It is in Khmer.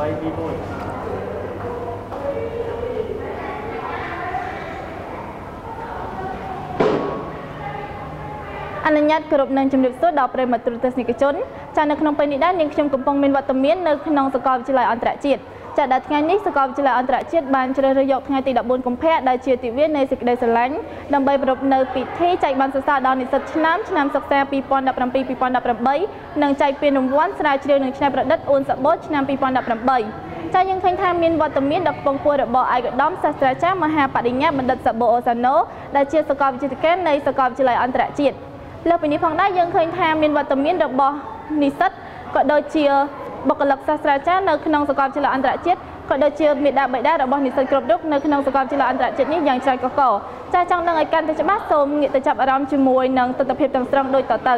អនុញ្ញាតគោរពនឹងជំរាបសួរដល់ប្រិយមិត្តទូរទស្សនិកជនចានៅក្នុងពេលនេះដែរនាងខ្ញុំកំពុងមានវត្តមាននៅក្នុងសាកលវិទ្យាល័យអន្តរជាតិ ចាដល់ថ្ងៃនេះសាកលវិទ្យាល័យអន្តរជាតិបានជ្រើសរើសយកថ្ងៃទី14កុម្ភៈដែលជាទិវានៃសេចក្តីស្រឡាញ់ដើម្បីប្រារព្ធនៅពិធីចែកបានសរសើរដល់និស្សិតឆ្នាំឆ្នាំសិក្សា2017-2018និងចែកពានរង្វាន់ស្រាវជ្រាវនិងច្នៃប្រឌិតអូនសបូតឆ្នាំ2018ចាយើងឃើញថាមានវត្តមានដ៏ពងពួររបស់ឯកឧត្តមសាស្ត្រាចារ្យមហាបដិញ្ញាបណ្ឌិតសបូអូសាណូដែលជាសាកលវិទ្យាការនៃសាកលវិទ្យាល័យអន្តរជាតិលើពីនេះផងដែរយើងឃើញថាមានវត្តមានរបស់និស្សិតក៏ដូចជា បុគ្គលិកសាស្ត្រាចារ្យនៅក្នុងសាកលវិទ្យាល័យអន្តរជាតិក៏ដូចជាមេដាបេដារបស់និស្សិតគ្រប់រូបនៅក្នុងសាកលវិទ្យាល័យអន្តរជាតិនេះយ៉ាងច្រើនកកកចាចង់ដឹងឲ្យកាន់តែច្បាស់សូមងាកទៅចាប់អារម្មណ៍ជាមួយនឹងទស្សនវិជ្ជាទាំងស្រុងដូចតទៅ